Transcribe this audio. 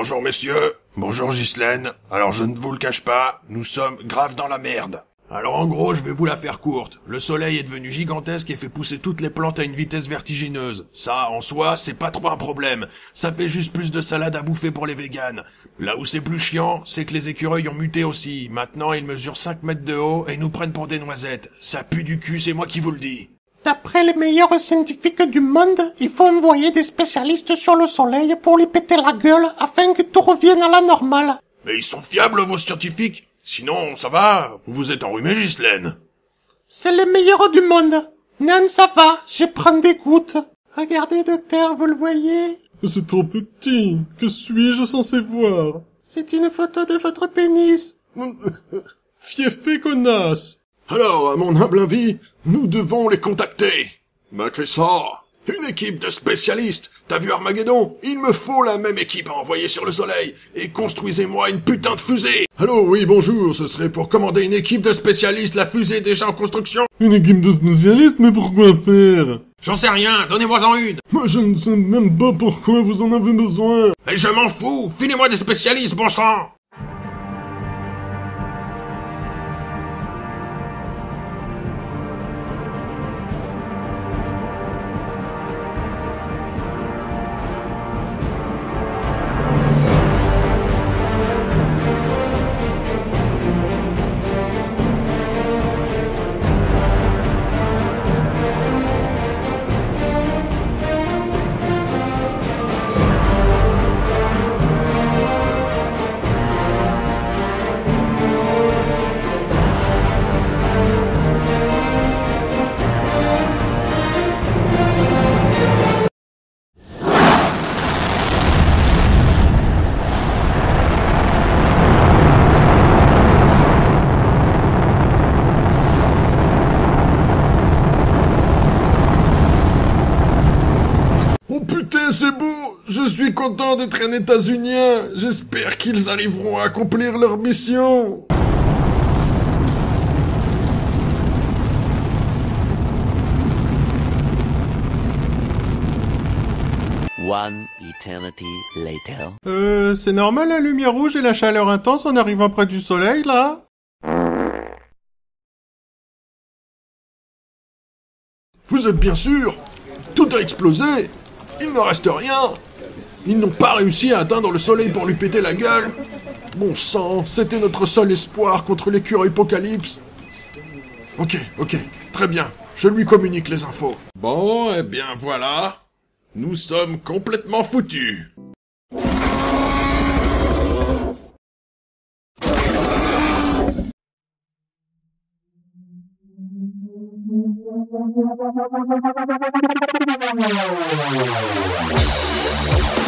Bonjour messieurs, bonjour Ghislaine. Alors je ne vous le cache pas, nous sommes grave dans la merde. Alors en gros, je vais vous la faire courte. Le soleil est devenu gigantesque et fait pousser toutes les plantes à une vitesse vertigineuse. Ça, en soi, c'est pas trop un problème. Ça fait juste plus de salade à bouffer pour les véganes. Là où c'est plus chiant, c'est que les écureuils ont muté aussi. Maintenant, ils mesurent 5 mètres de haut et nous prennent pour des noisettes. Ça pue du cul, c'est moi qui vous le dis. D'après les meilleurs scientifiques du monde, il faut envoyer des spécialistes sur le soleil pour lui péter la gueule afin que tout revienne à la normale. Mais ils sont fiables, vos scientifiques Sinon, ça va Vous vous êtes enrhumé, Ghislaine C'est les meilleurs du monde. Nan, ça va, je prends des gouttes. Regardez, docteur, vous le voyez? C'est trop petit. Que suis-je censé voir? C'est une photo de votre pénis. Fiefé connasse Alors, à mon humble avis, nous devons les contacter. Mais que ça Une équipe de spécialistes. T'as vu Armageddon? Il me faut la même équipe à envoyer sur le soleil. Et construisez-moi une putain de fusée. Allô, oui, bonjour, ce serait pour commander une équipe de spécialistes, la fusée déjà en construction. Une équipe de spécialistes, mais pourquoi faire? J'en sais rien, donnez-moi-en une. Moi je ne sais même pas pourquoi vous en avez besoin. Et je m'en fous. Filez-moi des spécialistes, bon sang C'est beau. Je suis content d'être un États-Unien. J'espère qu'ils arriveront à accomplir leur mission. One eternity later. Euh, c'est normal la lumière rouge et la chaleur intense en arrivant près du soleil, là. Vous êtes bien sûr Tout a explosé Il ne reste rien Ils n'ont pas réussi à atteindre le soleil pour lui péter la gueule Bon sang, c'était notre seul espoir contre l'écureuil apocalypse. Ok, ok, très bien. Je lui communique les infos. Bon, eh bien voilà. Nous sommes complètement foutus. Thank you.